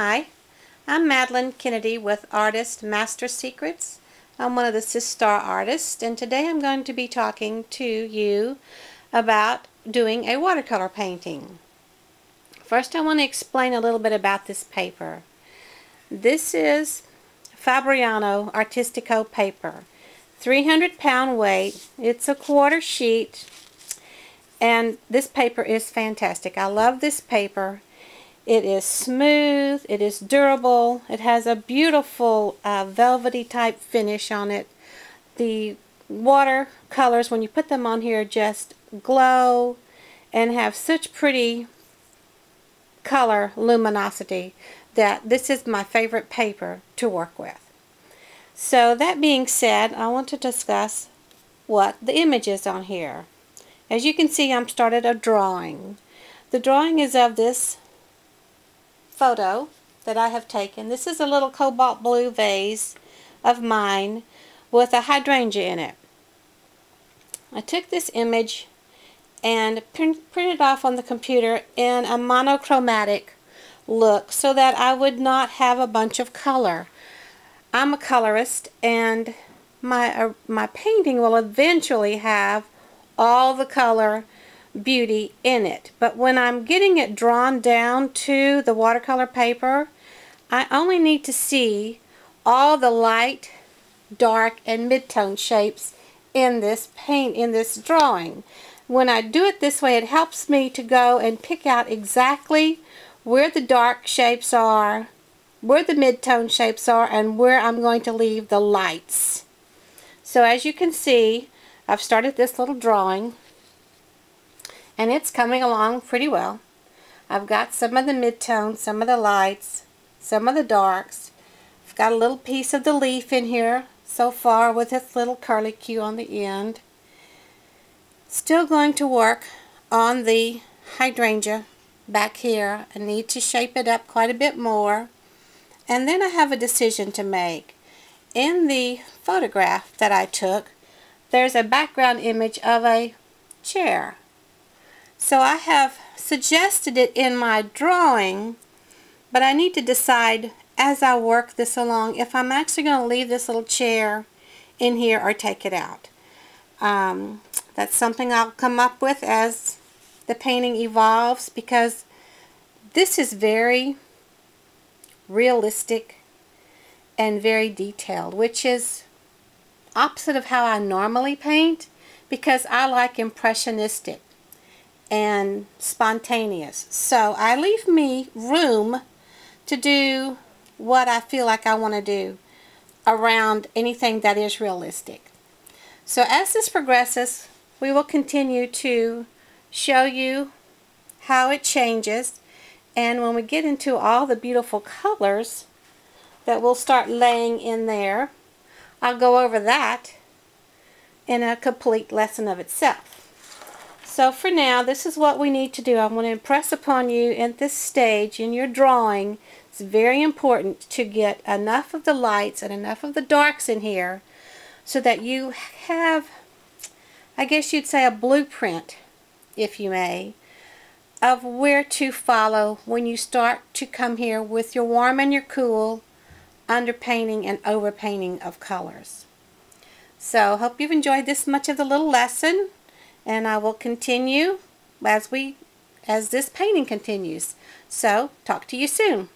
Hi, I'm Madalyn Kennedy with Artist Master Secrets. I'm one of the Sistar artists and today I'm going to be talking to you about doing a watercolor painting. First I want to explain a little bit about this paper. This is Fabriano Artistico paper. 300 pound weight. It's a quarter sheet and this paper is fantastic. I love this paper. It is smooth, it is durable, it has a beautiful uh, velvety type finish on it. The water colors, when you put them on here, just glow and have such pretty color luminosity that this is my favorite paper to work with. So that being said, I want to discuss what the image is on here. As you can see, I'm started a drawing. The drawing is of this photo that I have taken. This is a little cobalt blue vase of mine with a hydrangea in it. I took this image and printed off on the computer in a monochromatic look so that I would not have a bunch of color. I'm a colorist and my, uh, my painting will eventually have all the color beauty in it. But when I'm getting it drawn down to the watercolor paper, I only need to see all the light, dark, and mid-tone shapes in this paint, in this drawing. When I do it this way, it helps me to go and pick out exactly where the dark shapes are, where the mid-tone shapes are, and where I'm going to leave the lights. So as you can see, I've started this little drawing and it's coming along pretty well. I've got some of the midtones, some of the lights, some of the darks. I've got a little piece of the leaf in here so far with its little curlicue on the end. Still going to work on the hydrangea back here. I need to shape it up quite a bit more. And then I have a decision to make. In the photograph that I took, there's a background image of a chair. So I have suggested it in my drawing, but I need to decide as I work this along if I'm actually going to leave this little chair in here or take it out. Um, that's something I'll come up with as the painting evolves because this is very realistic and very detailed, which is opposite of how I normally paint because I like impressionistic and spontaneous. So I leave me room to do what I feel like I want to do around anything that is realistic. So as this progresses, we will continue to show you how it changes and when we get into all the beautiful colors that we'll start laying in there, I'll go over that in a complete lesson of itself. So for now, this is what we need to do. I want to impress upon you at this stage in your drawing, it's very important to get enough of the lights and enough of the darks in here so that you have, I guess you'd say a blueprint, if you may, of where to follow when you start to come here with your warm and your cool, underpainting and overpainting of colors. So hope you've enjoyed this much of the little lesson and I will continue as we as this painting continues. So talk to you soon.